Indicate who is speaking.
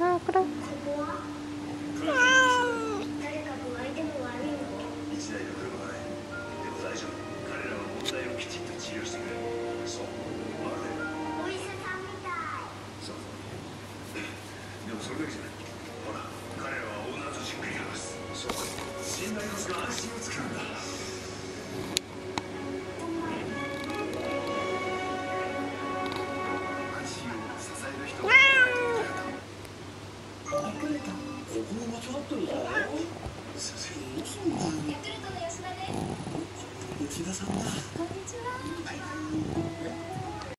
Speaker 1: あこれ
Speaker 2: ここは誰かと相手も悪いの
Speaker 3: 一台の車だねでも大丈夫彼らは問題をきちんと治療してくれ。るそうまるで
Speaker 2: お医者さんみたい
Speaker 3: そうそうでもそれだけじゃないほら彼らはオー。ナーとじっくり話すそう信頼こそが安心を作るんだ
Speaker 4: 内田さん。だ
Speaker 2: こんにちは。